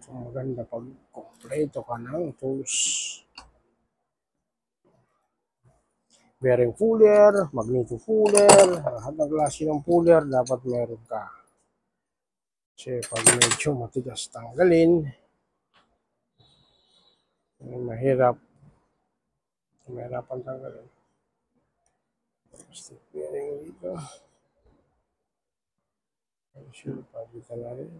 So, maganda pag kompleto ka ng tools. Bearing fuller, magneto fuller, lahat ng klase ng fuller dapat meron ka. Kasi pag medyo matigas tanggalin, eh, mahirap. Mahirapan tanggalin. Stick bearing dito. Sure, pagkita na rin.